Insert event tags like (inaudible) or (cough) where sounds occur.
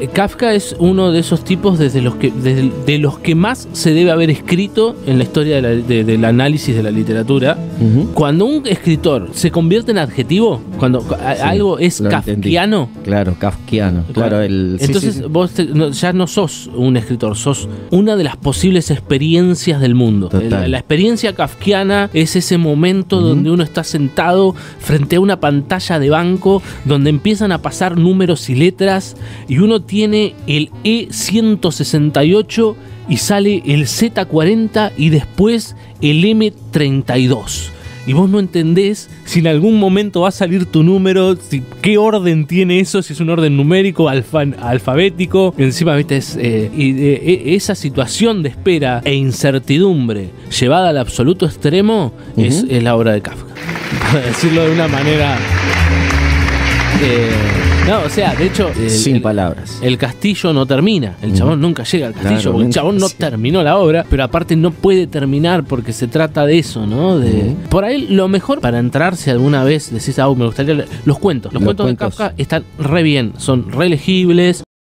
eh, Kafka es uno de esos tipos desde los que, desde- de los que más se debe haber escrito en la historia de la- de- del análisis de la literatura. Cuando un escritor se convierte en adjetivo, cuando Sí, algo es entendí. kafkiano, Claro, kafkiano. Claro, el. entonces sí, sí. vos te- no- ya no sos un escritor, sos una de las posibles experiencias del mundo. La experiencia kafkiana es ese momento donde uno está sentado frente a una pantalla de banco donde empiezan a pasar números y letras y uno tiene el E E168 y sale el Z40 y después el M32. Y vos no entendés si en algún momento va a salir tu número, si, qué orden tiene eso, si es un orden numérico, alfa- alfabético. Encima, viste, es, eh, y, eh, eh, esa situación de espera e incertidumbre llevada al absoluto extremo es, la obra de Kafka. (laughs) Para decirlo de una manera... eh, no, o sea, de hecho... el- Sin el- palabras. el castillo no termina. El chabón nunca llega al castillo Claro, porque el chabón no sí. terminó la obra, pero aparte no puede terminar porque se trata de eso, ¿no? De. Por ahí lo mejor para entrarse alguna vez, decís, ah, me gustaría leer", los cuentos. Los, Los cuentos, cuentos. de Kafka están re bien, son re legibles.